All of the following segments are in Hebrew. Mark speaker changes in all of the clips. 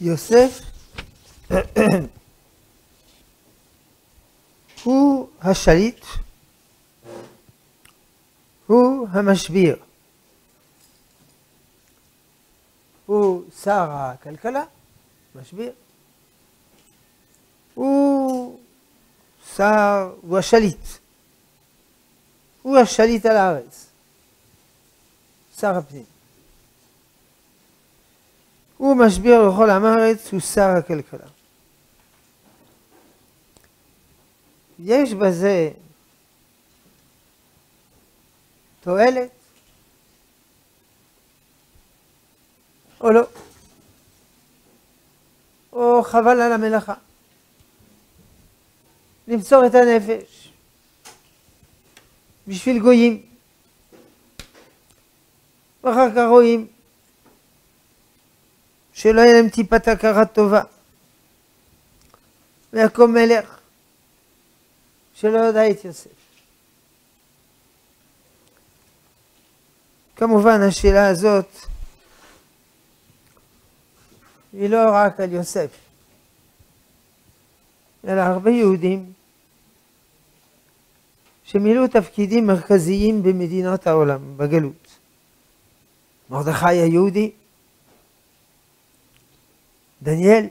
Speaker 1: יוסף הוא השליט, הוא המשביר, הוא שר הכלכלה, משביר, הוא שר, הוא השליט, הוא השליט על הארץ, שר הפנים. הוא משביר לכל עם הארץ, הוא שר הכלכלה. יש בזה תועלת או לא, או חבל על המלאכה. למסור את הנפש בשביל גויים. ואחר כך רואים שלא יהיה להם טיפת הכרה טובה. ויעקב מלך, שלא ידע את יוסף. כמובן השאלה הזאת היא לא רק על יוסף, אלא הרבה יהודים שמילאו תפקידים מרכזיים במדינות העולם, בגלות. מרדכי היהודי, דניאל,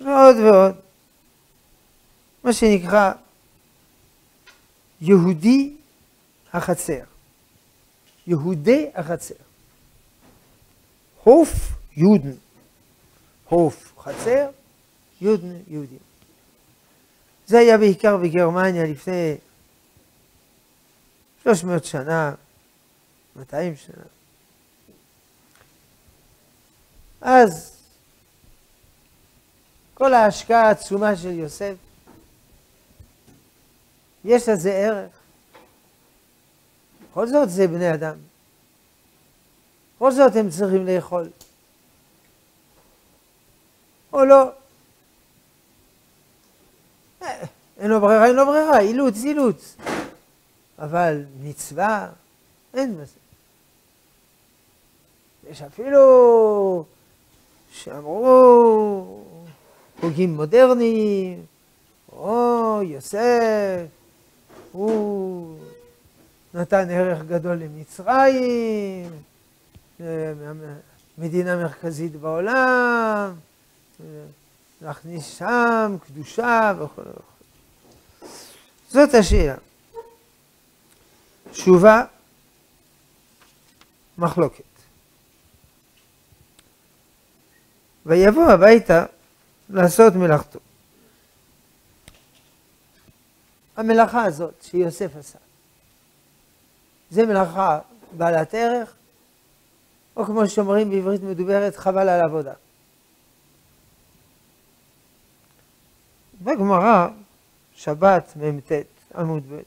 Speaker 1: ועוד ועוד. מה שנקרא יהודי החצר, יהודי החצר. הוף יודן, הוף חצר, יודן יהודים. זה היה בעיקר בגרמניה לפני 300 שנה, 200 שנה. אז כל ההשקעה העצומה של יוסף, יש לזה ערך. בכל זאת זה בני אדם. בכל זאת הם צריכים לאכול. או לא. אה, אין לו ברירה, אין לו ברירה, אילוץ, אילוץ. אבל מצווה, אין בזה. יש אפילו שאמרו חוגים מודרניים, או יוסף, הוא נתן ערך גדול למצרים, מדינה מרכזית בעולם, להכניס שם קדושה וכו' וכו'. זאת השאלה. תשובה, מחלוקת. ויבוא הביתה לעשות מלאכתו. המלאכה הזאת שיוסף עשה, זה מלאכה בעלת ערך, או כמו שאומרים בעברית מדוברת, חבל על עבודה. בגמרא, שבת מ"ט, עמוד ב',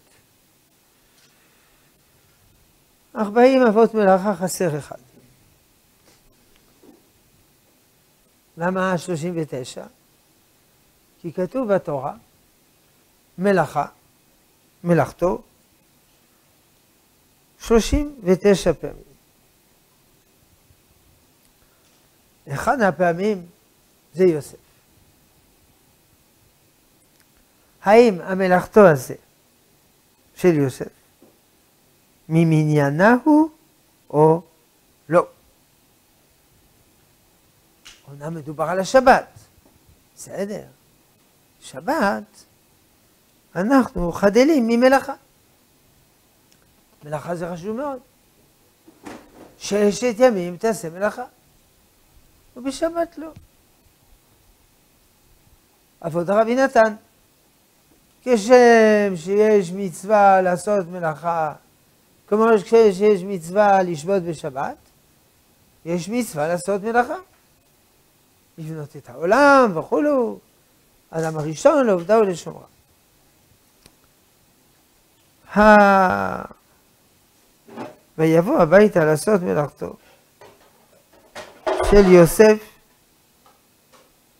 Speaker 1: ארבעים אבות מלאכה חסר אחד. למה 39? כי כתוב בתורה, מלאכה, מלאכתו, 39 פעמים. אחד מהפעמים זה יוסף. האם המלאכתו הזה של יוסף ממניינה הוא או לא? אומנם מדובר על השבת, בסדר. שבת, אנחנו חדלים ממלאכה. מלאכה זה חשוב מאוד. ששת ימים תעשה מלאכה, ובשבת לא. עבודה רבי נתן. כשם שיש מצווה לעשות מלאכה, כמו שיש מצווה לשבות בשבת, יש מצווה לעשות מלאכה. לבנות את העולם וכולו. אדם הראשון לעובדה ולשומרה. ויבוא הביתה לעשות מלאכתו של יוסף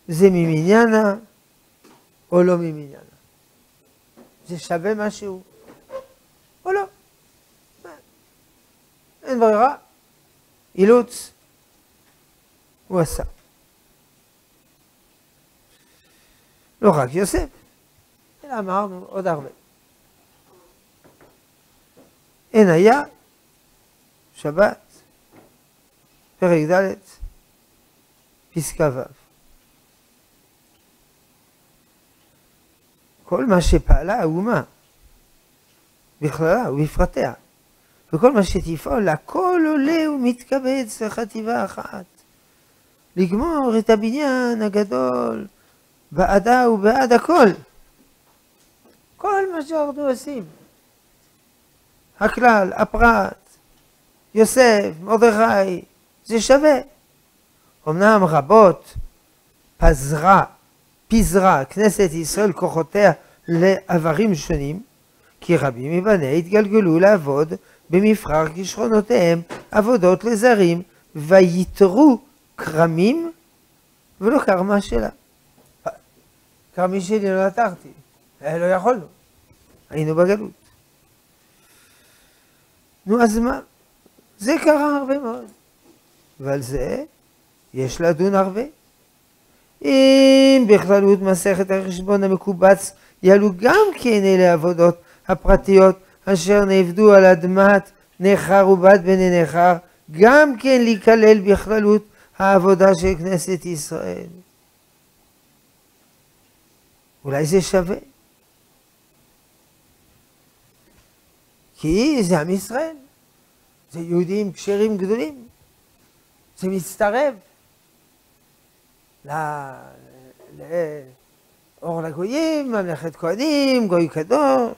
Speaker 1: זה ממניינה או לא ממניינה? זה שווה משהו או לא? אין ברירה, אילוץ, הוא עשה. לא רק יוסף, אלא אמרנו עוד הרבה. אין היה, שבת, פרק ד', פסקה ו'. כל מה שפעלה האומה, בכללה ובפרטיה, וכל מה שתפעול, הכל עולה ומתקבץ לחטיבה אחת. לגמור את הבניין הגדול בעדה ובעד הכל. כל מה שאנחנו עושים. הכלל, הפרט, יוסף, מרדכי, זה שווה. אמנם רבות פזרה, פיזרה כנסת ישראל כוחותיה לעברים שונים, כי רבים מבניה התגלגלו לעבוד במבחר כישרונותיהם עבודות לזרים, ויתרו כרמים ולא כרמה שלה. כרמי שלי לא נתרתי, לא יכולנו, היינו בגלות. נו, אז מה? זה קרה הרבה מאוד. ועל זה יש לדון הרבה. אם בכללות מסכת החשבון המקובץ יעלו גם כן אלה העבודות הפרטיות אשר נעבדו על אדמת נכר ובת בני נכר, גם כן להיכלל בכללות העבודה של כנסת ישראל. אולי זה שווה. כי זה עם ישראל, זה יהודים כשרים גדולים, זה מצטרף לאור לגויים, ממלכת כהנים, גוי קדוש.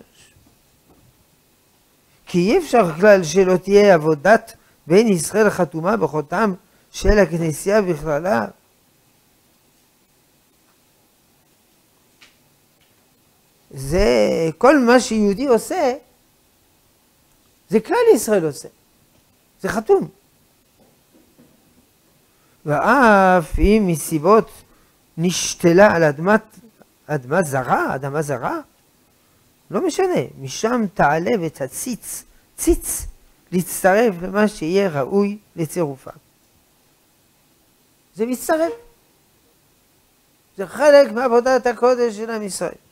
Speaker 1: כי אי אפשר כלל שלא תהיה עבודת בין ישראל חתומה בחותם של הכנסייה בכללה. זה כל מה שיהודי עושה, זה כלל ישראל עושה. זה חתום. ואף אם מסיבות נשתלה על אדמת, אדמת זרה, אדמה זרה, לא משנה, משם תעלה ותציץ, ציץ, להצטרף למה שיהיה ראוי לצירופה. זה מצטרף. זה חלק מעבודת הקודש של עם ישראל.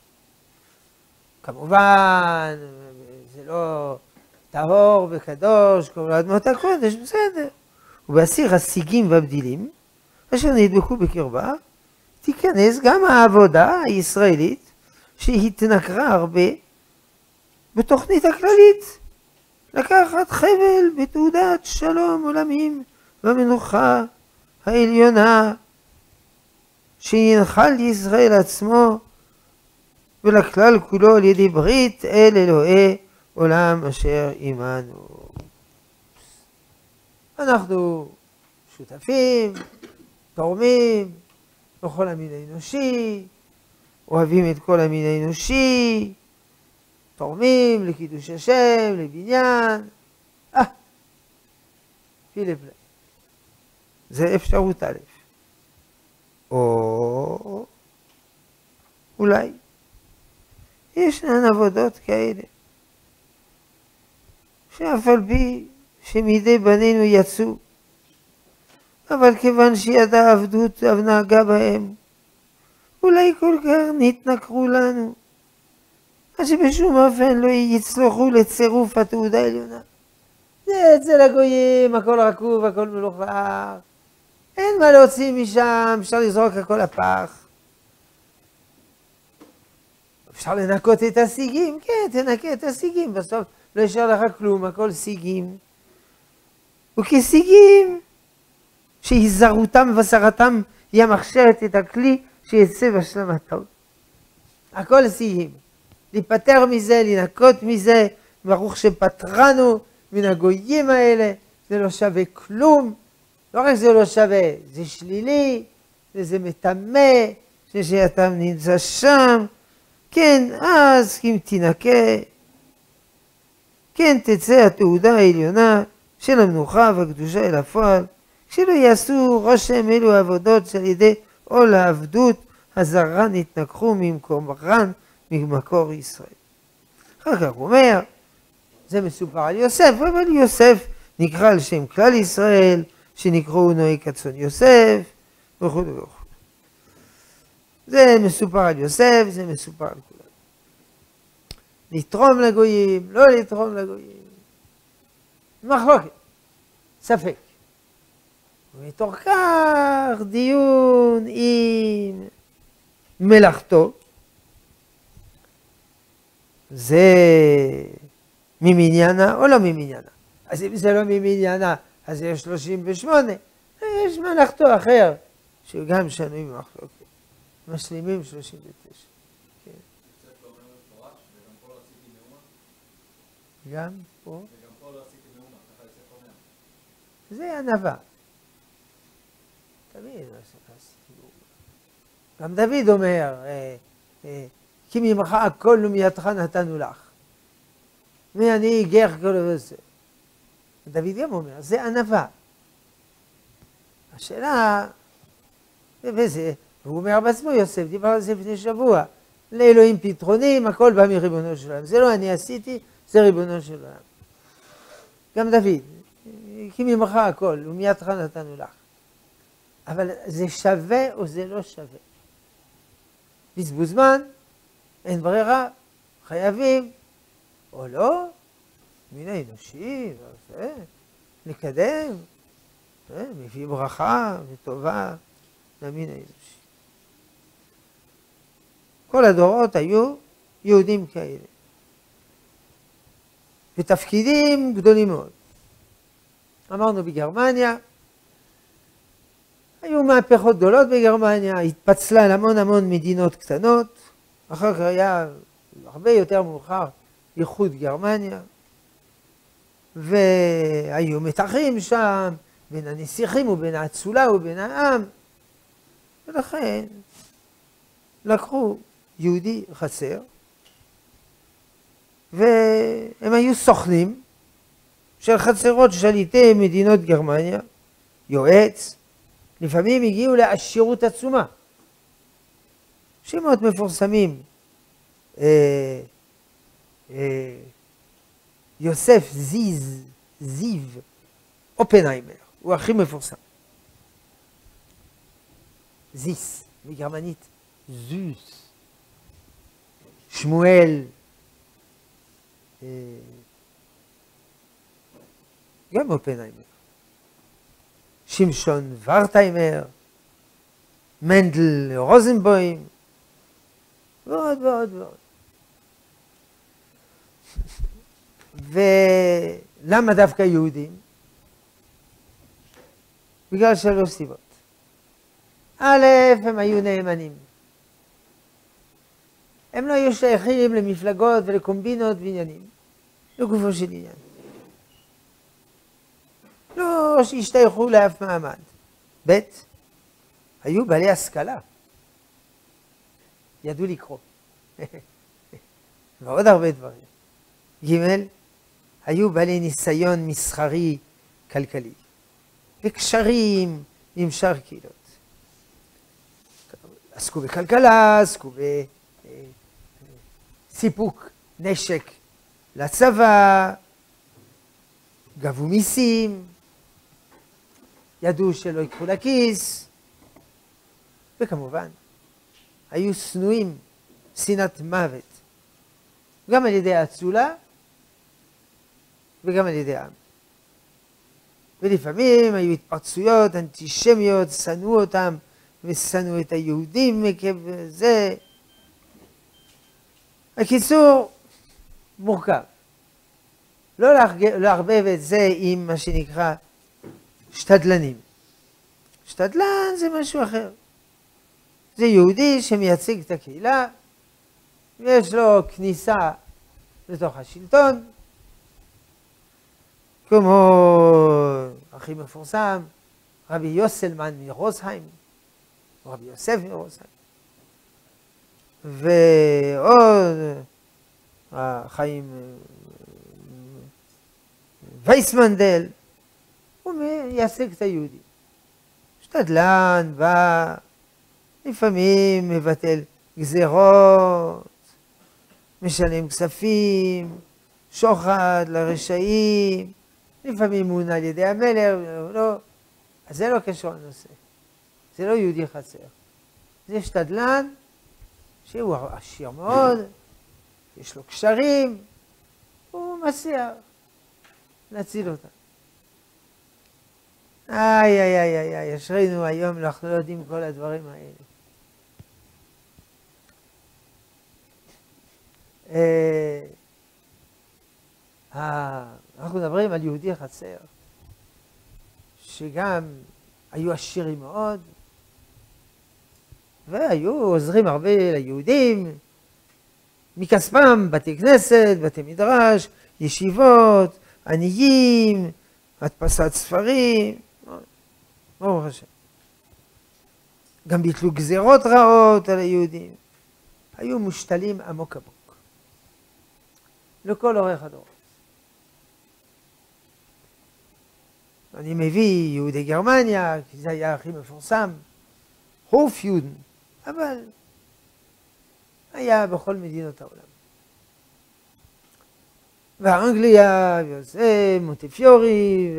Speaker 1: כמובן, זה לא טהור וקדוש, כמו אדמות הקודש, בסדר. ובהסיר הסיגים והבדילים, אשר נדבקו בקרבה, תיכנס גם העבודה הישראלית, שהתנכרה הרבה, בתוכנית הכללית. לקחת חבל בתעודת שלום עולמים במנוחה העליונה, שינחל לישראל עצמו ולכלל כולו על ידי ברית אל אלוהי עולם אשר עמנו. אנחנו שותפים, תורמים בכל המין האנושי, אוהבים את כל המין האנושי, תורמים לקידוש השם, לבניין. אה, פילה פלא. זה אפשרות א', או אולי ישנן עבודות כאלה, שאף על פי שמידי בנינו יצאו, אבל כיוון שידע עבדות נהגה בהם, אולי כל כך נתנכרו לנו, עד שבשום אופן לא יצלחו לצירוף התעודה העליונה. זה אצל הגויים, הכל רקוב, הכל מלוכלך. אין מה להוציא משם, אפשר לזרוק הכל לפח. אפשר לנקות את הסיגים? כן, תנקה את הסיגים, בסוף לא יישאר לך כלום, הכל סיגים. וכסיגים שהיזהרותם ובשרתם היא המכשירת את הכלי שיצא בהשלמתו. הכל סיים. להיפטר מזה, לנקות מזה, ברוך שפטרנו מן הגויים האלה, זה לא שווה כלום. לא רק זה לא שווה, זה שלילי, וזה מטמא, ששייתם נמצא שם. כן, אז אם תינקה, כן תצא התעודה העליונה של המנוחה והקדושה אל הפועל, שלא יעשו רושם אלו העבודות שעל ידי עול העבדות הזרה נתנגחו ממקומרן ממקור ישראל. אחר כך הוא אומר, זה מסופר על יוסף, אבל יוסף נקרא על שם כלל ישראל, שנקראו נוהי כצאן יוסף, וכו' וכו'. זה מסופר על יוסף, זה מסופר על כולם. לתרום לגויים, לא לתרום לגויים. מחלוקת, ספק. ומתוך כך דיון עם מלאכתו, זה ממניינה או לא ממניינה. אז אם זה לא ממניינה, אז יש 38. יש מלאכתו אחר, שהוא גם שנוי במחלוקת. משלימים 39. כן. גם פה? זה ענווה. תמיד גם דוד אומר, אה, אה, כי ממך הכל ומידך נתנו לך. ואני גר כל וזה. דוד גם אומר, זה ענווה. השאלה, וזה, הוא אומר בעצמו, יוסף, דיבר על זה לפני שבוע, לאלוהים פתרונים, הכל בא מריבונו של עולם. זה לא אני עשיתי, זה ריבונו של עולם. גם דוד, כי ממך הכל, ומידך נתנו לך. אבל זה שווה או זה לא שווה? בזבוז זמן, אין ברירה, חייבים, או לא, מין האנושי, נקדם, מביא ברכה וטובה למין האנושי. כל הדורות היו יהודים כאלה. ותפקידים גדולים מאוד. אמרנו בגרמניה, היו מהפכות גדולות בגרמניה, התפצלה להמון המון מדינות קטנות, אחר כך היה הרבה יותר מאוחר איחוד גרמניה, והיו מתחים שם בין הנסיכים ובין האצולה ובין העם, ולכן לקחו יהודי חסר, והם היו סוכנים של חצרות שליטי מדינות גרמניה, יועץ, לפעמים הגיעו לעשירות עצומה. שמות מפורסמים, אה, אה, יוסף זיז, זיו, אופנהיימר, הוא הכי מפורסם. זיס, בגרמנית זוס. שמואל, אה, גם אופנהיימר. שמשון ורטהיימר, מנדל רוזנבוים, ועוד ועוד ועוד. ולמה דווקא יהודים? בגלל שלוש סיבות. א', הם היו נאמנים. הם לא היו שייכים למפלגות ולקומבינות ועניינים, לגופו של עניין. לא שהשתייכו לאף מעמד. ב', היו בעלי השכלה. ידעו לקרוא. ועוד הרבה דברים. ג', היו בעלי ניסיון מסחרי כלכלי, וקשרים עם שאר קהילות. עסקו בכלכלה, עסקו בסיפוק נשק לצבא, גבו מיסים, ידעו שלא ייקחו לכיס, וכמובן, היו שנואים שנאת מוות, גם על ידי האצולה וגם על ידי העם. ולפעמים היו התפרצויות אנטישמיות, שנאו אותם ושנאו את היהודים עקב זה. בקיצור, מורכב. לא לערבב את זה עם מה שנקרא שתדלנים. שתדלן זה משהו אחר. זה יהודי שמייצג את הקהילה, יש לו כניסה לתוך השלטון, כמו הכי מפורסם, רבי יוסלמן מרוזהיים, רבי יוסף מרוזהיים, ועוד החיים וייסמנדל, הוא מייצג את היהודים. שתדלן בא, לפעמים מבטל גזירות, משלם כספים, שוחד לרשעים, לפעמים מונה על ידי המלך, לא, אז זה לא קשור לנושא. זה לא יהודי חסר. זה שתדלן שהוא עשיר מאוד, יש לו קשרים, הוא מצליח להציל אותה. איי, איי, איי, איי, איי, אשרינו היום, אנחנו לא יודעים כל הדברים האלה. אה, אנחנו מדברים על יהודי חצר, שגם היו עשירים מאוד, והיו עוזרים הרבה ליהודים, מכספם, בתי כנסת, בתי מדרש, ישיבות, עניים, הדפסת ספרים, ברוך השם. גם ביטלו גזירות רעות על היהודים. היו מושתלים עמוק עמוק. לכל אורך הדורות. אני מביא יהודי גרמניה, כי זה היה הכי מפורסם, הוף יודן, אבל היה בכל מדינות העולם. ואנגליה, וזה, מונטיפיורי,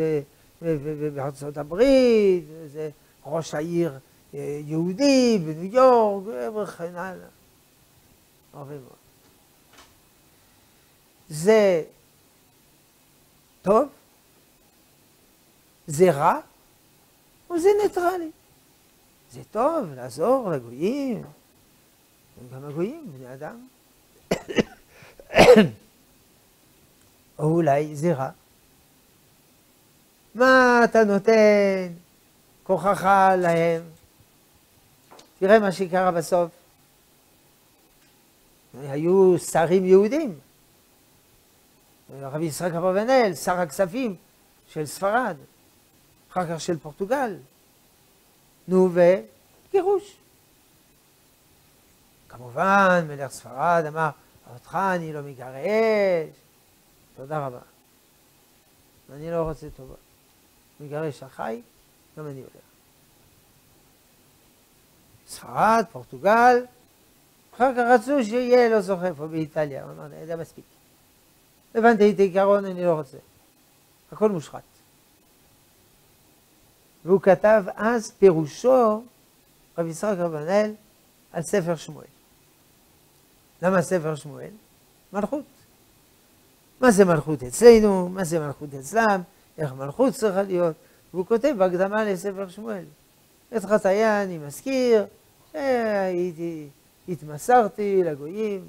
Speaker 1: ובארצות הברית, וזה ראש העיר אה, יהודי בניו יורק, וכן הלאה. הרבה מאוד. זה טוב? זה רע? או זה ניטרלי? זה טוב לעזור לגויים, גם הגויים, בני אדם. או אולי זה רע. מה אתה נותן כוחך להם? תראה מה שקרה בסוף. היו שרים יהודים. רבי יצחק אברבנאל, שר הכספים של ספרד, אחר כך של פורטוגל. נו, וגירוש. כמובן, מלך ספרד אמר, אותך אני לא מגרש, תודה רבה. אני לא רוצה טובה. מגרש החי, גם אני הולך. ספרד, פורטוגל, אחר כך רצו שיהיה לא זוכר פה באיטליה, הוא אמר, זה מספיק. הבנתי את העיקרון, אני לא רוצה. הכל מושחת. והוא כתב אז פירושו, רבי יצחק אברבנאל, על ספר שמואל. למה ספר שמואל? מלכות. מה זה מלכות אצלנו, מה זה מלכות אצלם, איך מלכות צריכה להיות, והוא כותב בהקדמה לספר שמואל. את חטאיה אני מזכיר, שהייתי, התמסרתי לגויים.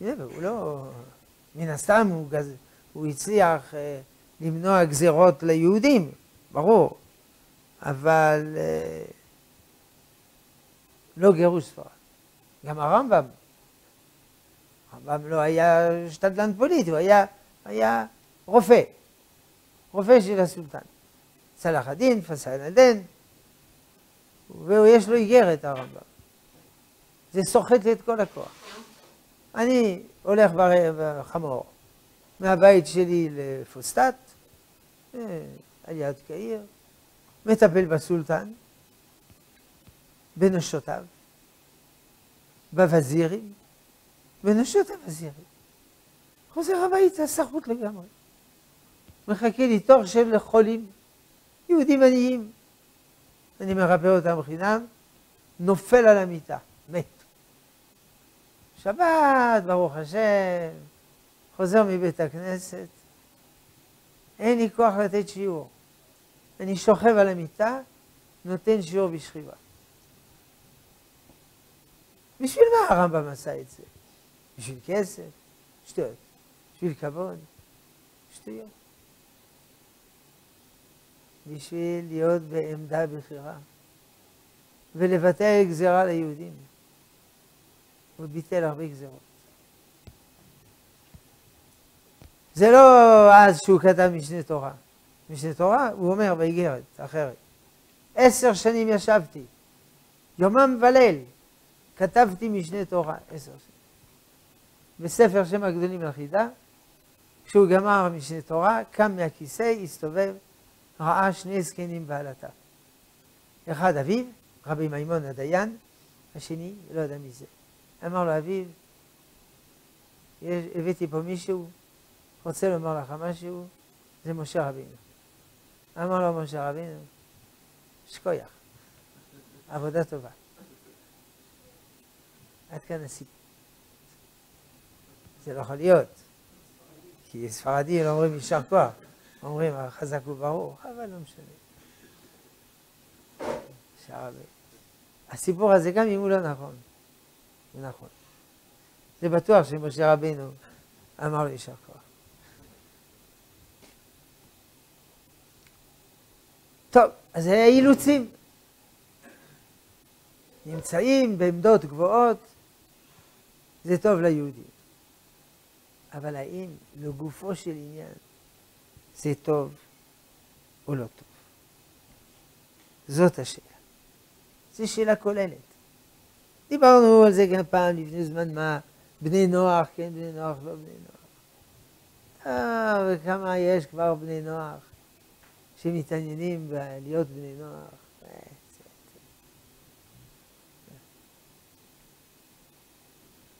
Speaker 1: והוא לא, מן הסתם הוא, הוא הצליח אה, למנוע גזירות ליהודים, ברור, אבל אה, לא גירוש ספרד. גם הרמב"ם, הרמב"ם לא היה שתדלן פוליטי, הוא היה, היה רופא. רופא של הסולטן. צלח הדין, פסל הדין, ויש לו איגרת הרמב"ם. זה סוחט את כל הכוח. אני הולך בחמור מהבית שלי לפוסטט, יד קהיר, מטפל בסולטן, בנשותיו, בווזירים, בנשות הווזירים. חוזר הביתה סחוט לגמרי. מחכה לי תור של חולים, יהודים עניים. אני מרפא אותם חינם, נופל על המיטה, מת. שבת, ברוך השם, חוזר מבית הכנסת, אין לי כוח לתת שיעור. אני שוכב על המיטה, נותן שיעור בשכיבה. בשביל מה הרמב"ם עשה את זה? בשביל כסף? שטויות. בשביל כבוד? שטויות. בשביל להיות בעמדה בכירה ולבטל גזירה ליהודים. הוא ביטל הרבה גזרות. זה לא אז שהוא כתב משנה תורה. משנה תורה, הוא אומר באיגרת אחרת. עשר שנים ישבתי, יומם וליל, כתבתי משנה תורה, עשר שנים. בספר שם הגדולים לחידה, כשהוא גמר משנה תורה, קם מהכיסא, הסתובב, ראה שני זקנים בעלתה. אחד אביו, רבי מימון הדיין, השני, לא יודע מי זה. אמר לו, אביו, הבאתי פה מישהו, רוצה לומר לך משהו, זה משה רבינו. אמר לו משה רבינו, שכוייח, עבודה טובה. עד כאן הסיפור. זה לא יכול להיות, כי ספרדים לא אומרים יישר כוח, אומרים חזק וברוך, אבל לא משנה. הסיפור הזה, גם אם הוא לא נכון, הוא נכון. זה בטוח שמשה רבינו אמר לו יישר כוח. טוב, אז זה אילוצים. נמצאים בעמדות גבוהות, זה טוב ליהודים. אבל האם לגופו של עניין זה טוב או לא טוב? זאת השאלה. זו שאלה כוללת. דיברנו על זה גם פעם לפני זמן מה, בני נוח, כן בני נוח, לא בני נוח. אה, וכמה יש כבר בני נוח שמתעניינים בלהיות בני נוח.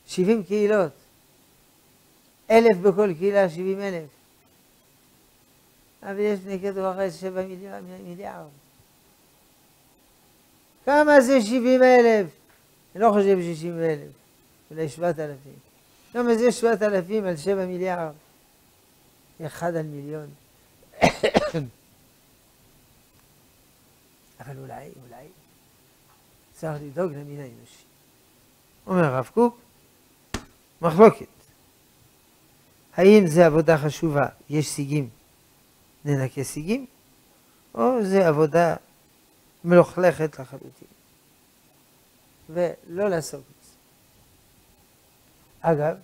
Speaker 1: שבעים קהילות, אלף בכל קהילה, שבעים אלף. אבל יש בני כדור שבע מיליארד. כמה זה שבעים אלף? אני לא חושב ששבעים אלף, אולי שבעת אלפים. כמה זה שבעת אלפים על שבע מיליארד? אחד על מיליון. אבל אולי, אולי, צריך לדאוג למין האנושי. אומר הרב קוק, מחלוקת. האם זה עבודה חשובה, יש סיגים, ננקה סיגים, או זה עבודה מלוכלכת לחלוטין. ולא לעסוק בזה. אגב,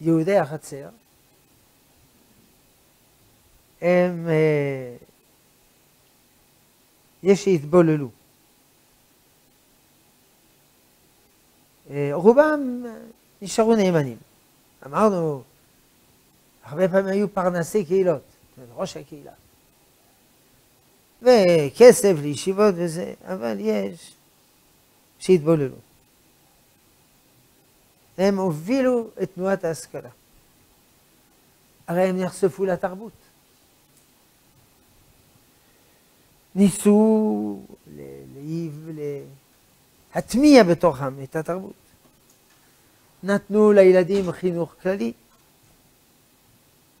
Speaker 1: יהודי החצר הם, אה, יש שהתבוללו. אה, רובם נשארו נאמנים. אמרנו, הרבה פעמים היו פרנסי קהילות, ראש הקהילה. וכסף לישיבות וזה, אבל יש שהתבוללו. הם הובילו את תנועת ההשכלה. הרי הם נחשפו לתרבות. ניסו להטמיע בתוכם את התרבות. נתנו לילדים חינוך כללי.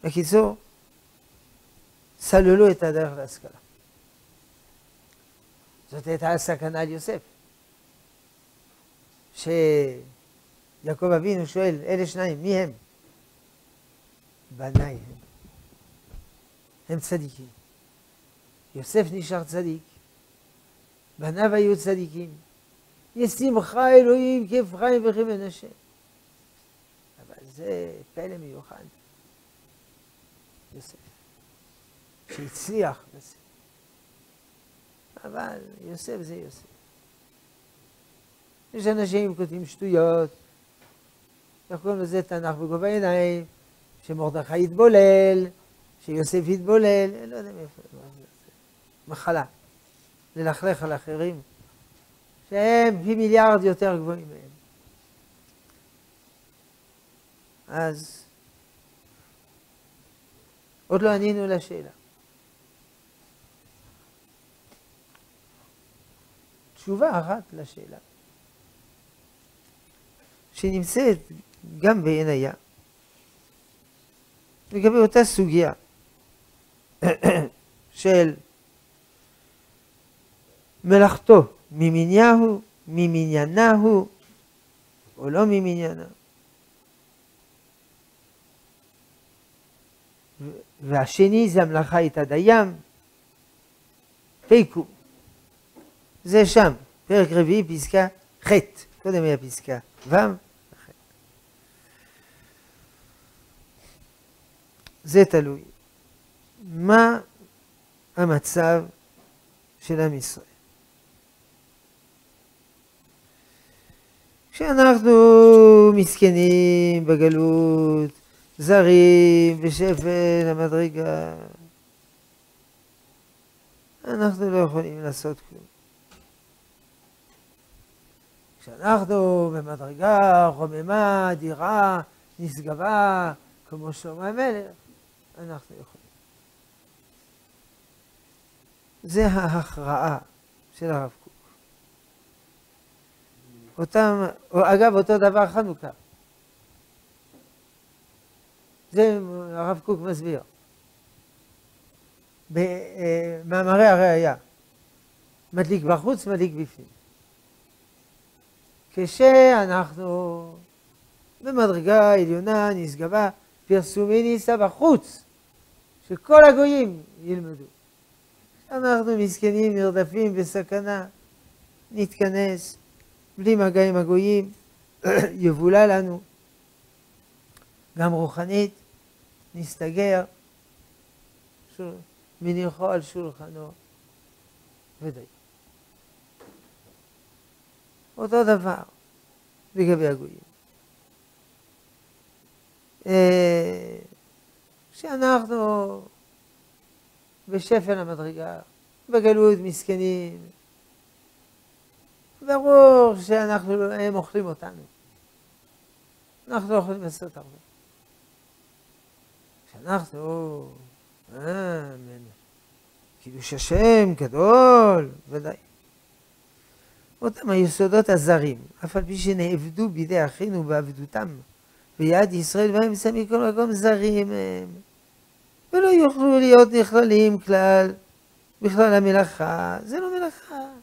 Speaker 1: בקיצור, סללו את הדרך להשכלה. זאת הייתה הסכנה על יוסף. שיעקב אבינו שואל, אלה שניים, מי הם? בניי הם. הם צדיקים. יוסף נשאר צדיק, בניו היו צדיקים. ישמחה אלוהים כאפרים וכמנשה. אבל זה פלא מיוחד. יוסף, שהצליח בזה. אבל יוסף זה יוסף. יש אנשים כותבים שטויות, איך קוראים לזה תנ"ך בגובה העיניים, שמרדכי יתבולל, שיוסף יתבולל, לא יודע מאיפה, מחלה. ללכלך על אחרים, שהם פי מיליארד יותר גבוהים מהם. אז עוד לא ענינו לשאלה. תשובה אחת לשאלה, שנמצאת גם בעינייה, לגבי אותה סוגיה של מלאכתו ממניהו, ממניינה או לא ממניינה. והשני זה המלאכה את הדים, פייקו. זה שם, פרק רביעי, פסקה ח'. קודם היה פסקה ו' זה תלוי. מה המצב של עם ישראל? כשאנחנו מסכנים בגלות, זרים בשפל המדרגה, אנחנו לא יכולים לעשות כלום. כשאנחנו במדרגה חוממה, אדירה, נשגבה, כמו שלמה המלך, אנחנו יכולים. זה ההכרעה של הרב. אותם, אגב, אותו דבר חנוכה. זה הרב קוק מסביר. במאמרי הראייה, מדליק בחוץ, מדליק בפנים. כשאנחנו במדרגה עליונה, נשגבה, פרסומי ניסה בחוץ, שכל הגויים ילמדו. אנחנו מסכנים, נרדפים, בסכנה, נתכנס, בלי מגע עם הגויים, יבולע לנו, גם רוחנית, נסתגר, מניחו על שולחנו ודי. אותו דבר לגבי הגויים. אה, כשאנחנו בשפל המדרגה, בגלות מסכנים, ברור שאנחנו, הם אוכלים אותנו. אנחנו יכולים לעשות הרבה. כשאנחנו, אה, קידוש השם גדול, ודאי. אותם היסודות הזרים, אף על פי שנעבדו בידי אחינו בעבדותם, ויד ישראל באמצע מכל מקום זרים הם, ולא יוכלו להיות נכללים כלל בכלל המלאכה, זה לא מלאכה.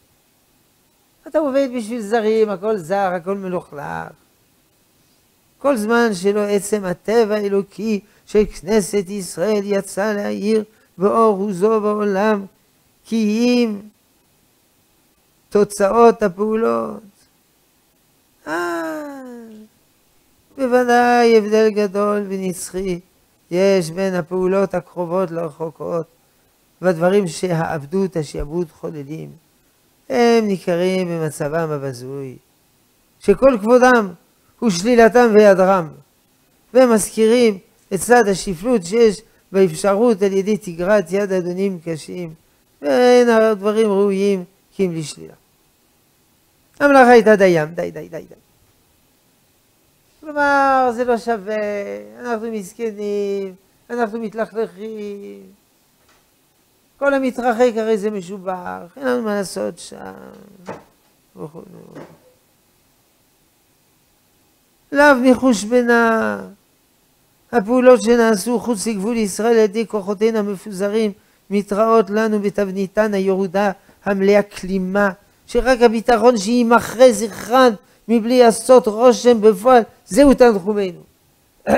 Speaker 1: אתה עובד בשביל זרים, הכל זר, הכל מלוכלך. כל זמן שלא עצם הטבע האלוקי של כנסת ישראל יצא להעיר באור וזו בעולם, כי אם תוצאות הפעולות. אה, בוודאי הבדל גדול ונצחי יש בין הפעולות הקרובות לרחוקות והדברים שהעבדות, השעבוד חוללים. הם ניכרים במצבם הבזוי, שכל כבודם הוא שלילתם והיעדרם, והם מזכירים את צד השפלות שיש באפשרות על ידי תגרת יד אדונים קשים, ואין הדברים ראויים כי אם לשלילה. המלאכה הייתה דיים, די, די, די, די. כלומר, זה לא שווה, אנחנו מסכנים, אנחנו מתלכלכים. כל המתרחק הרי זה משובח, אין לנו מה לעשות שם. וכו'. לאו ניחוש בינה. הפעולות שנעשו חוץ לגבול ישראל על ידי כוחותינו המפוזרים מתראות לנו בתבניתן הירודה המלאה כלימה, שרק הביטחון שימחרה זכרן מבלי לעשות רושם בפועל, זהו תנחומינו.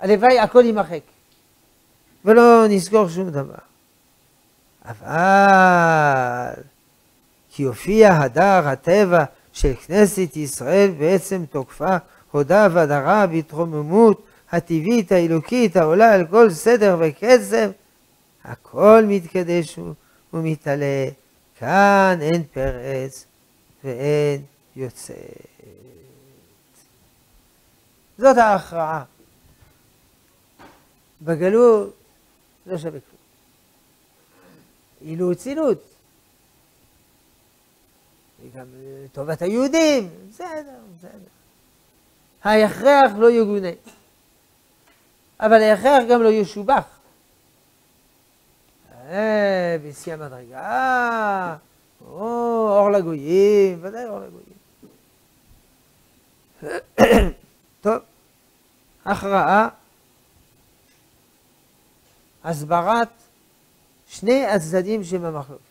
Speaker 1: הלוואי הכל יימחק, ולא נזכור שום דבר. אבל כי הופיע הדר הטבע של כנסת ישראל בעצם תוקפה, הודה והדרה בהתרוממות הטבעית האלוקית העולה על כל סדר וקצב, הכל מתקדש ומתעלה, כאן אין פרץ ואין יוצאת. זאת ההכרעה. בגלות לא שווה כלום. אילוץ אילוץ. וגם טובת היהודים, בסדר, בסדר. ההכרח לא יגונה. אבל ההכרח גם לא ישובח. אה, בשיא המדרגה, או אור לגויים, ודאי אור לגויים. טוב, הכרעה, הסברת שני הצדדים שבמחלוקת.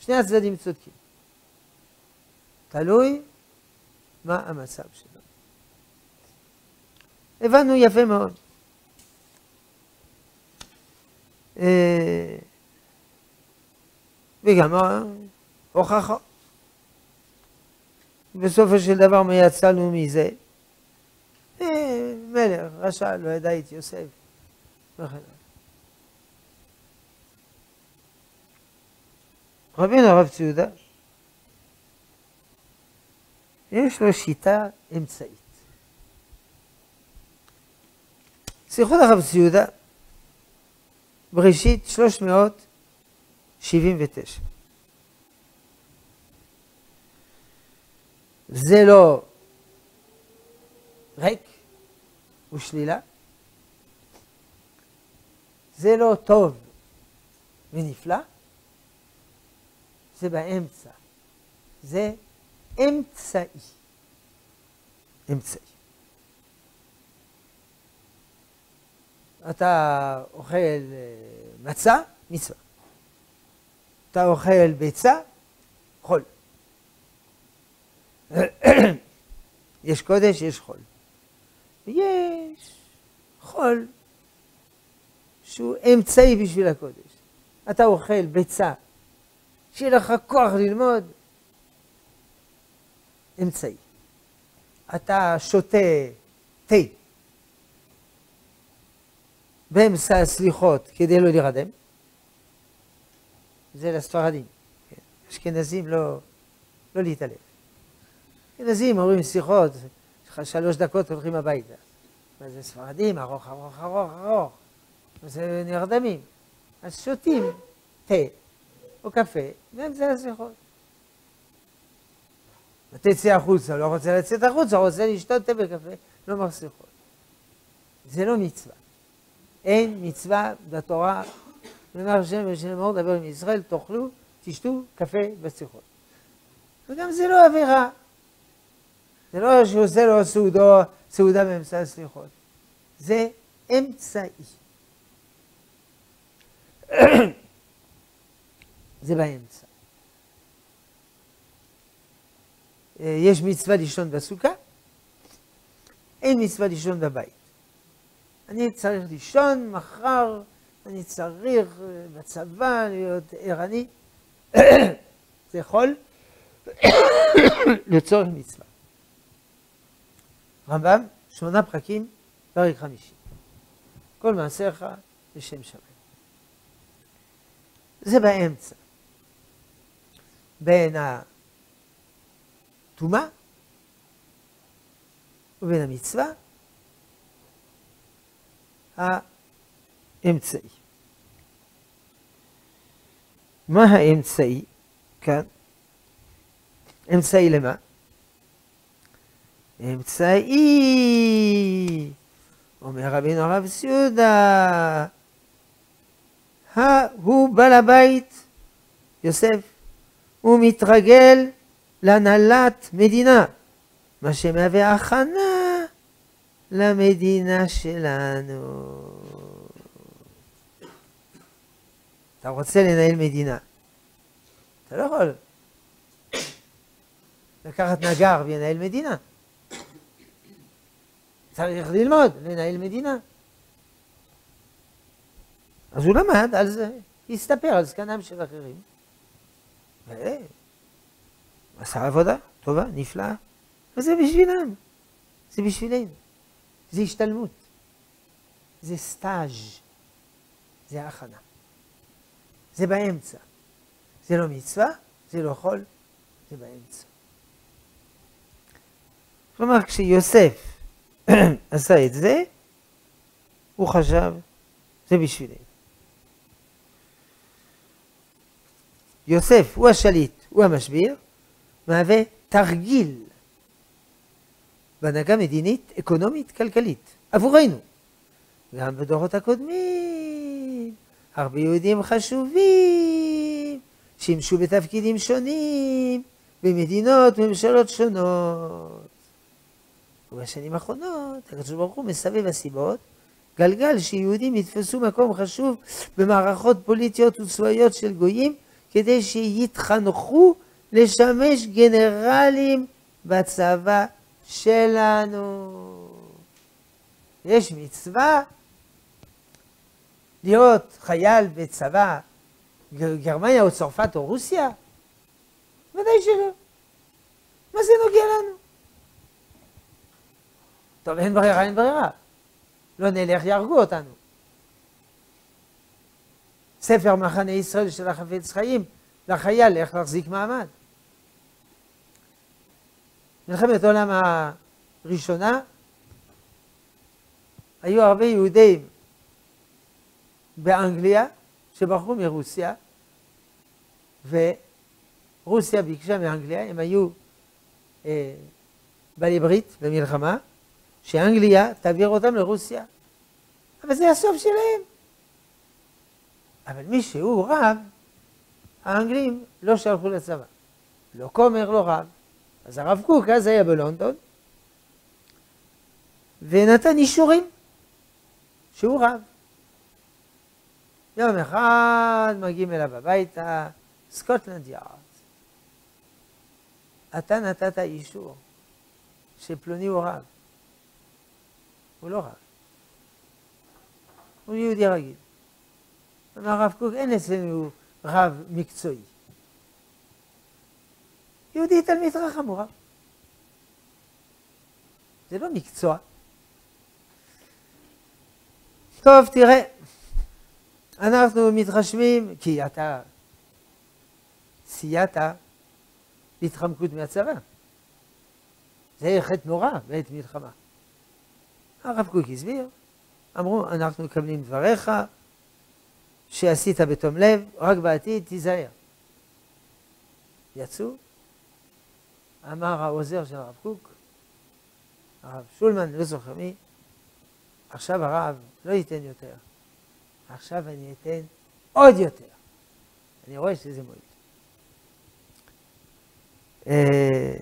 Speaker 1: שני הצדדים צודקים. תלוי מה המצב שלו. הבנו יפה מאוד. אה, וגם הוכחות. בסופו של דבר מה יצא לנו מזה? אה, מלך, רשע, לא ידע את יוסף, וכן הלאה. רבינו הרב ציודה, יש לו שיטה אמצעית. שיחות הרב ציודה, בראשית 379. זה לא ריק ושלילה, זה לא טוב ונפלא, זה באמצע. זה אמצעי. אמצעי. אתה אוכל אה, מצה, מצווה. אתה אוכל ביצה, חול. יש קודש, יש חול. יש חול שהוא אמצעי בשביל הקודש. אתה אוכל ביצה, שיהיה לך כוח ללמוד, אמצעי. אתה שותה תה באמצע הסליחות כדי לא להירדם, זה לספרדים. אשכנזים לא, לא להתעלם. אשכנזים אומרים שיחות, יש לך שלוש דקות הולכים הביתה. מה זה ספרדים, ארוך, ארוך, ארוך, ארוך. זה נרדמים. אז שותים תה או קפה באמצע השיחות. תצא החוצה, לא רוצה לצאת החוצה, רוצה לשתות תה וקפה, לא מחשיכות. זה לא מצווה. אין מצווה בתורה, נאמר השם ושנאמר דבר עם ישראל, תאכלו, תשתו קפה בשיחות. וגם זה לא עבירה. זה לא שעושה לו סעודו, סעודה באמצע הסליחות. זה אמצעי. זה באמצע. אה, יש מצווה לישון בסוכה, אין מצווה לישון בבית. אני צריך לישון מחר, אני צריך אה, בצבא להיות ערני. זה יכול לצורך מצווה. רמב"ם, שמונה פרקים, פרק חמישי. כל מעשיך לשם שמיים. זה באמצע. בין הטומאה ובין המצווה האמצעי. מה האמצעי כאן? אמצעי למה? אמצעי, אומר רבינו הרב סיודה, הוא בעל הבית, יוסף, הוא מתרגל להנהלת מדינה, מה שמהווה הכנה למדינה שלנו. אתה רוצה לנהל מדינה, אתה לא יכול לקחת נגר וינהל מדינה. צריך ללמוד לנהל מדינה. אז הוא למד על זה, הסתפר על זקנם של אחרים. ועשה עבודה טובה, נפלאה, וזה בשבילם, זה בשבילנו, זה השתלמות, זה סטאז', זה הכנה, זה באמצע, זה לא מצווה, זה לא חול, זה באמצע. כלומר, כשיוסף עשה את זה, הוא חשב, זה בשבילנו. יוסף הוא השליט, הוא המשביר, מהווה תרגיל בהנהגה מדינית, אקונומית, כלכלית, עבורנו. גם בדורות הקודמים, הרבה יהודים חשובים, שימשו בתפקידים שונים, במדינות וממשלות שונות. ובשנים האחרונות, הקדוש ברוך הוא מסבב הסיבות, גלגל שיהודים יתפסו מקום חשוב במערכות פוליטיות וצבאיות של גויים, כדי שיתחנכו לשמש גנרלים בצבא שלנו. יש מצווה להיות חייל בצבא גרמניה או צרפת או רוסיה? ודאי שלא. מה זה נוגע לנו. טוב, אין ברירה, אין ברירה. לא נלך, יהרגו אותנו. ספר מחנה ישראל של החפץ חיים, לחייל איך להחזיק מעמד. מלחמת העולם הראשונה, היו הרבה יהודים באנגליה שברחו מרוסיה, ורוסיה ביקשה מאנגליה, הם היו אה, בעלי ברית במלחמה, שאנגליה תעביר אותם לרוסיה. אבל זה הסוף שלהם. אבל מי שהוא רב, האנגלים לא שלחו לצבא. לא כומר, לא רב. אז הרב קוק אז היה בלונדון, ונתן אישורים שהוא רב. יום אחד מגיעים אליו הביתה, סקוטלנד יארד. אתה נתת אישור שפלוני הוא רב. הוא לא רב. הוא יהודי רגיל. אמר הרב קוק, אין אצלנו רב מקצועי. יהודי תלמיד חכם הוא רב. זה לא מקצוע. טוב, תראה, אנחנו מתרשמים, כי אתה סייעת להתחמקות מהצבא. זה חטא נורא בעת מלחמה. הרב קוק הסביר, אמרו, אנחנו מקבלים דבריך, שעשית בתום לב, רק בעתיד תיזהר. יצאו, אמר העוזר של הרב קוק, הרב שולמן, לא זוכר מי, עכשיו הרב לא ייתן יותר, עכשיו אני אתן עוד יותר. אני רואה שזה מועיל. אה,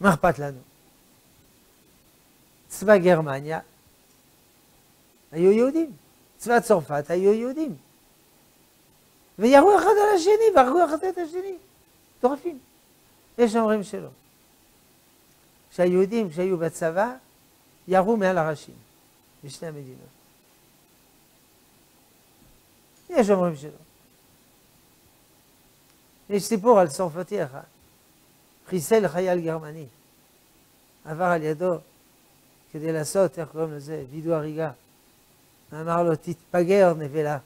Speaker 1: מה אכפת לנו? צבא גרמניה היו יהודים, צבא צרפת היו יהודים. וירו אחד על השני והרגו אחד את השני. מטורפים. יש אומרים שלא. שהיהודים כשהיו בצבא ירו מעל הראשים בשתי המדינות. יש אומרים שלא. יש סיפור על צרפתי אחד, חיסל חייל גרמני, עבר על ידו כדי לעשות, איך קוראים לזה, וידוא הריגה. ואמר לו, תתפגר נבלה.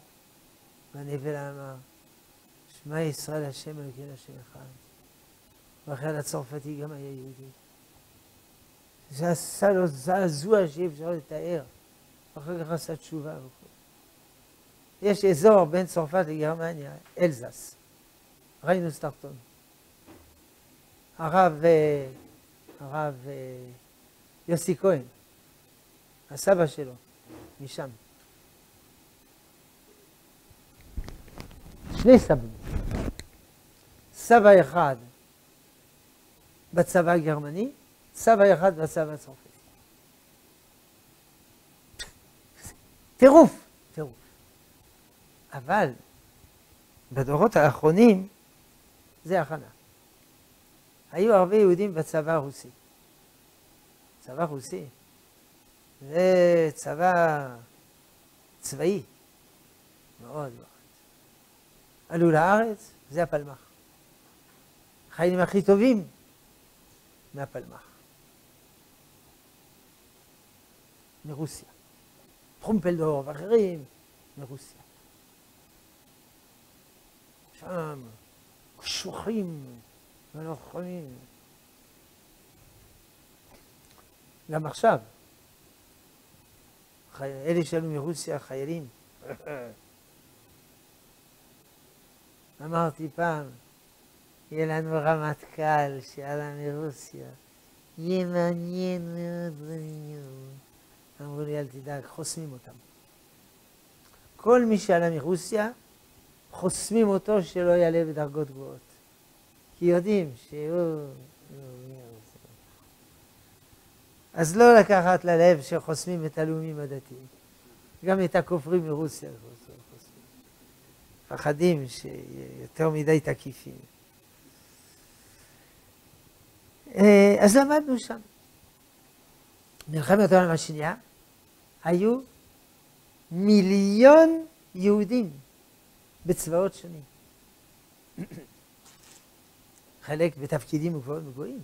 Speaker 1: והנבלה אמר, שמע ישראל השם אלוקינו השם אחד. והחייל הצרפתי גם היה יהודי. זה עשה לו זעזוע שאי אפשר לתאר. אחר כך עשה תשובה וכו'. יש אזור בין צרפת לגרמניה, אלזס, ריינוס תחתון. הרב, אה, הרב אה, יוסי כהן, הסבא שלו, משם. שני סבים. סבא אחד בצבא הגרמני, סבא אחד בצבא הצרפתי. טירוף, טירוף. אבל בדורות האחרונים זה הכנה. היו הרבה יהודים בצבא הרוסי. צבא רוסי זה צבא צבאי מאוד מאוד. עלו לארץ, זה הפלמ"ח. החיילים הכי טובים מהפלמ"ח. מרוסיה. טרומפלדור ואחרים מרוסיה. שם קשוחים ולוחמים. גם עכשיו, אלה שעלו מרוסיה, חיילים. אמרתי פעם, יהיה לנו רמטכ"ל שעלה מרוסיה, יהיה מעניין מאוד בעניין. אמרו לי, אל תדאג, חוסמים אותם. כל מי שעלה מרוסיה, חוסמים אותו שלא יעלה בדרגות גבוהות. כי יודעים שהוא... אז לא לקחת ללב שחוסמים את הלאומים הדתיים. גם את הכופרים מרוסיה. מפחדים שיותר מדי תקיפים. אה, אז למדנו שם. מלחמת העולם השנייה היו מיליון יהודים בצבאות שונים. חלק בתפקידים גבוהים.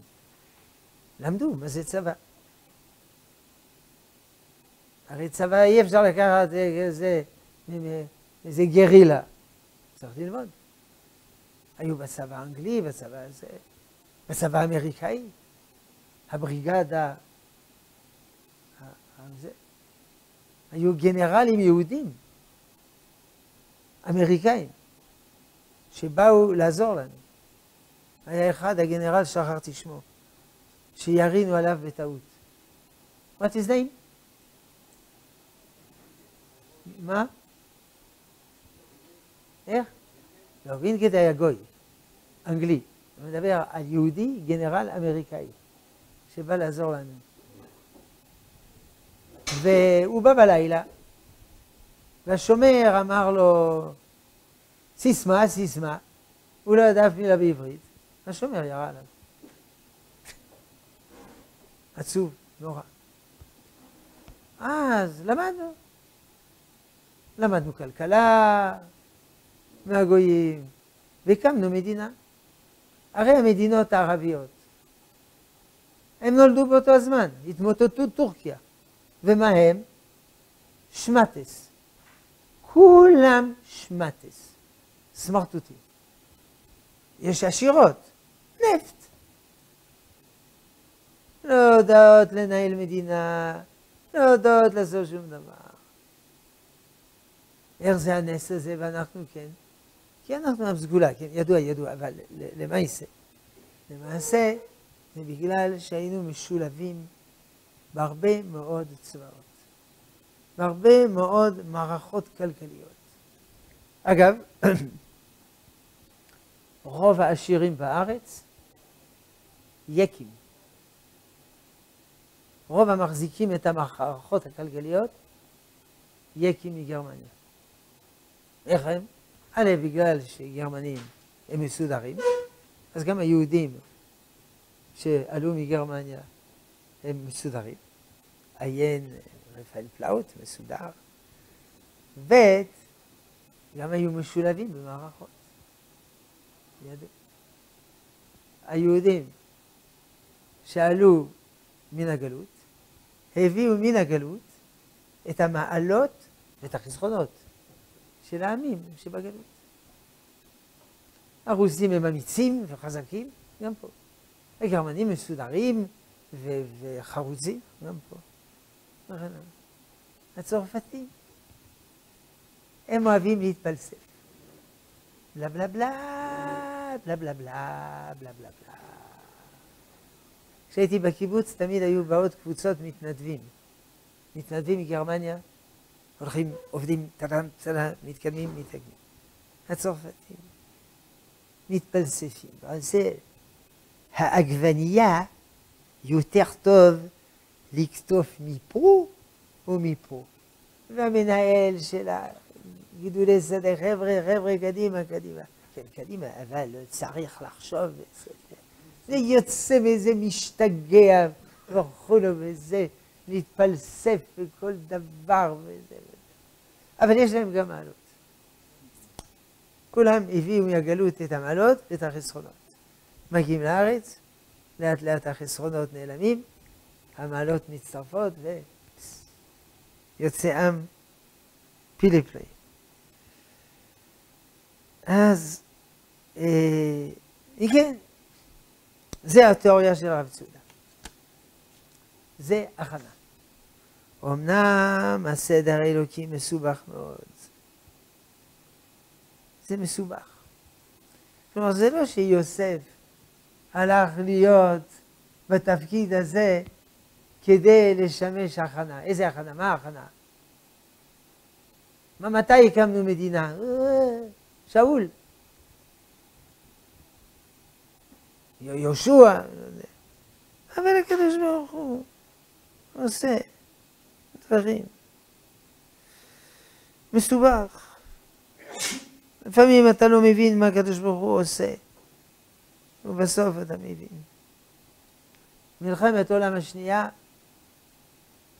Speaker 1: למדו מה זה צבא. הרי צבא אי אפשר לקחת איזה, איזה גרילה. צריך ללמוד. היו בצבא האנגלי, בצבא הזה, בצבא האמריקאי, הבריגדה, זה. היו גנרלים יהודים, אמריקאים, שבאו לעזור לנו. היה אחד, הגנרל, שכחתי שמו, שירינו עליו בטעות. What is? מה? איך? לא, וינגייט היה גוי, אנגלי. הוא מדבר על יהודי, גנרל אמריקאי, שבא לעזור לנו. והוא בא בלילה, והשומר אמר לו, סיסמה, סיסמה, הוא לא ידע אף מילה בעברית, השומר ירה עליו. עצוב, נורא. אז למדנו. למדנו כלכלה מהגויים, והקמנו מדינה. הרי המדינות הערביות, הם נולדו באותו הזמן, התמוטטו טורקיה. ומה הם? שמטס. כולם שמטס. סמרטוטים. יש עשירות, נפט. לא יודעות לנהל מדינה, לא יודעות לעשות שום דבר. איך זה הנס הזה ואנחנו כן? כי אנחנו עם סגולה, כן, ידוע, ידוע, אבל למעשה, למעשה זה בגלל שהיינו משולבים בהרבה מאוד צבאות, בהרבה מאוד מערכות כלכליות. אגב, רוב העשירים בארץ יקים. רוב המחזיקים את המערכות הכלכליות יקים מגרמניה. איך הם? א', בגלל שגרמנים הם מסודרים, אז גם היהודים שעלו מגרמניה הם מסודרים. עיין רפאל פלאוט, מסודר. ב', גם היו משולבים במערכות. ידעו. היהודים שעלו מן הגלות, הביאו מן הגלות את המעלות ואת החסכונות של העמים שבגלות. הרוסים הם אמיצים וחזקים, גם פה. הגרמנים מסודרים וחרוצים, גם פה. הצרפתים, הם אוהבים להתפלסף. בלה בלה בלה, בלה בלה בלה, בלה בלה בלה. כשהייתי בקיבוץ תמיד היו באות קבוצות מתנדבים. מתנדבים מגרמניה, הולכים, עובדים, טרם, צלם, מתקדמים, מתקדמים. הצרפתים מתפלספים. על זה העגבנייה יותר טוב לקטוף מפה או מפה. והמנהל של גידולי שדה, חבר'ה, חבר'ה, קדימה, קדימה. כן, קדימה, אבל צריך לחשוב, זה יוצא מזה משתגע וכולו וזה, להתפלסף וכל דבר וזה. אבל יש להם גם מעלות. כולם הביאו מהגלות את המעלות ואת החסכונות. מגיעים לארץ, לאט לאט החסרונות נעלמים, המעלות מצטרפות ויוצא עם פילי פלי. אז, אה, כן, זה התיאוריה של הרב צודה. זה הכנה. אמנם הסדר האלוקי מסובך מאוד. זה מסובך. כלומר, זה לא שיוסף הלך להיות בתפקיד הזה כדי לשמש הכנה. איזה הכנה? מה הכנה? מה, מתי הקמנו מדינה? אה, שאול. יהושע. אבל הקדוש ברוך הוא עושה דברים. מסובך. לפעמים אתה לא מבין מה הקדוש ברוך הוא עושה. ובסוף אתה מבין. מלחמת העולם השנייה,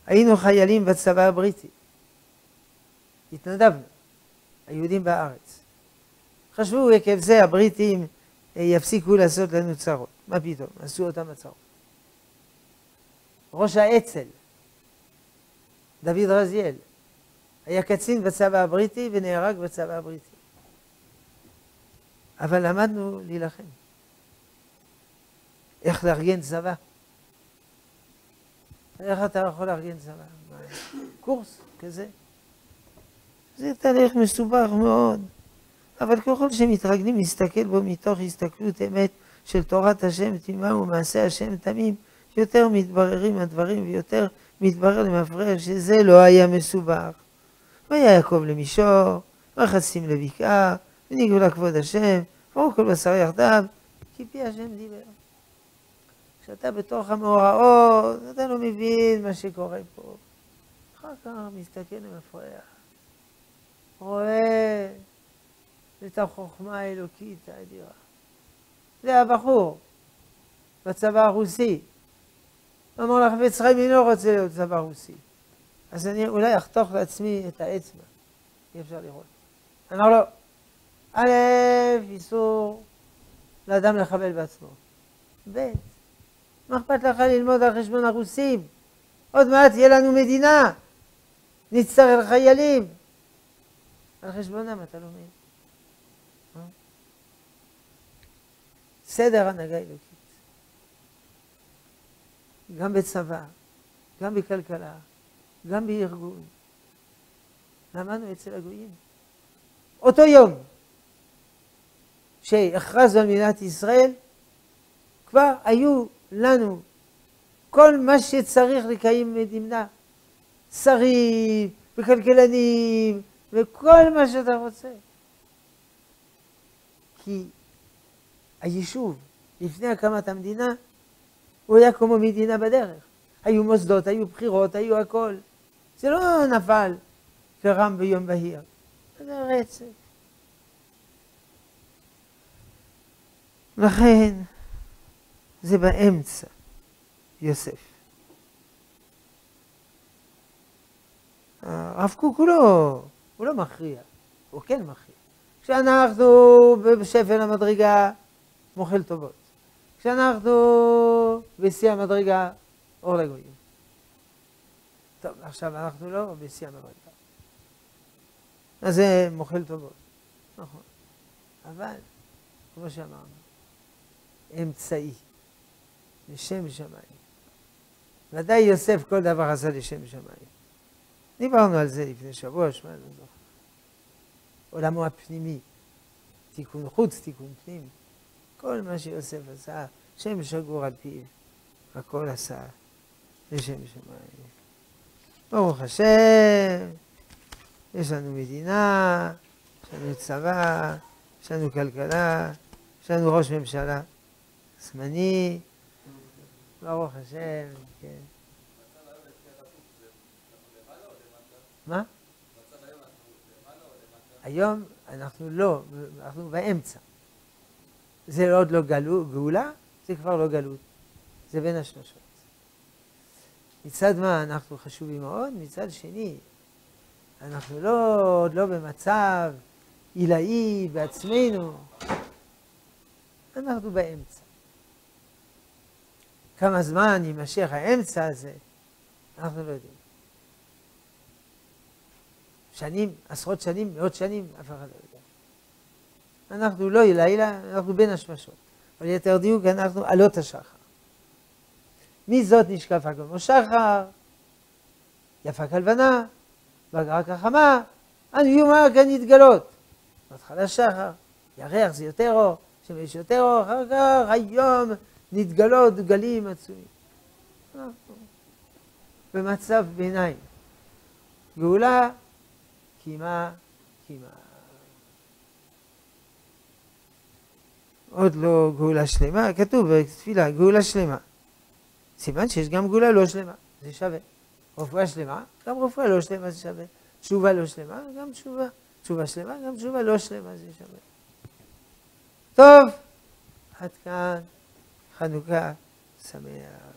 Speaker 1: היינו חיילים בצבא הבריטי. התנדבנו, היהודים בארץ. חשבו עקב זה הבריטים יפסיקו לעשות לנו צרות. מה פתאום? עשו אותם הצרות. ראש האצ"ל, דוד רזיאל, היה קצין בצבא הבריטי ונהרג בצבא הבריטי. אבל למדנו להילחם. איך לארגן צבא. איך אתה יכול לארגן צבא? קורס כזה. זה תהליך מסובך מאוד, אבל ככל שמתרגלים להסתכל בו מתוך הסתכלות אמת של תורת השם תמימה ומעשה השם תמים, יותר מתבררים הדברים ויותר מתברר למפרע שזה לא היה מסובך. והיה יעקב למישור, וחצים לבקעה, וניגעו לכבוד השם, ואמרו כל בשר יחדיו, כי פי השם דיבר. כשאתה בתוך המאורעות, אתה לא מבין מה שקורה פה. אחר כך מסתכל למפרע, רואה את החוכמה האלוקית האדירה. זה הבחור בצבא הרוסי. אמר לך, חפץ חיים, אני לא רוצה להיות צבא רוסי. אז אני אולי אחתוך לעצמי את האצבע, אי אפשר לראות. אמר לו, א', איסור לאדם לחבל בעצמו. ב', מה אכפת לך ללמוד על חשבון הרוסים? עוד מעט תהיה לנו מדינה, נצטרך חיילים. על חשבונם אתה לומד. אה? סדר הנהגה אלוקית. גם בצבא, גם בכלכלה, גם בארגון. למדנו אצל הגויים. אותו יום שהכרזנו על מדינת ישראל, כבר היו לנו כל מה שצריך לקיים מדינה. שרים וכלכלנים וכל מה שאתה רוצה. כי היישוב לפני הקמת המדינה הוא היה כמו מדינה בדרך. היו מוסדות, היו בחירות, היו הכל. זה לא נפל כרם ביום בהיר. זה רצף. לכן זה באמצע, יוסף. הרב קוק הוא לא, הוא לא מכריע, הוא כן מכריע. כשאנחנו בשפל המדרגה, מוכל טובות. כשאנחנו בשיא המדרגה, אור לגויים. טוב, עכשיו אנחנו לא בשיא המדרגה. אז זה מוכל טובות, נכון. אבל, כמו שאמרנו, אמצעי, לשם שמיים. ודאי יוסף כל דבר עשה לשם שמיים. דיברנו על זה לפני שבוע, שמע, לא זוכר. עולמו הפנימי, תיקון חוץ, תיקון פנים. כל מה שיוסף עשה, שם שגור על פיו, הכל עשה לשם שמיים. ברוך השם, יש לנו מדינה, יש לנו צבא, יש לנו כלכלה, יש לנו ראש ממשלה זמני, ברוך השם, כן. מה? היום אנחנו לא, אנחנו באמצע. זה עוד לא גלו, גאולה, זה כבר לא גלות. זה בין השלושות. מצד מה אנחנו חשובים מאוד, מצד שני, אנחנו לא, עוד לא במצב עילאי בעצמנו, אנחנו באמצע. כמה זמן יימשך האמצע הזה, אנחנו לא יודעים. שנים, עשרות שנים, מאות שנים, אף אחד לא יודע. אנחנו לא לילה, אנחנו בין השמשות. אבל יותר דיוק, אנחנו עלות השחר. מזאת נשקף כמו שחר, יפה כלבנה, בגרה כחמה, אנו יומר כאן נתגלות. בהתחלה שחר, ירח זה יותר אור, שמש יותר אור, אחר כך היום נתגלות גלים עצומים. במצב ביניים. גאולה קימה, קימה. עוד לא גאולה שלמה, כתוב בתפילה, גאולה שלמה. סימן שיש גם גאולה לא שלמה, זה שווה. רפואה שלמה, גם רפואה לא שלמה זה שווה. תשובה לא שלמה, גם תשובה. תשובה שלמה, גם תשובה לא שלמה זה שווה. טוב, עד כאן חנוכה שמח.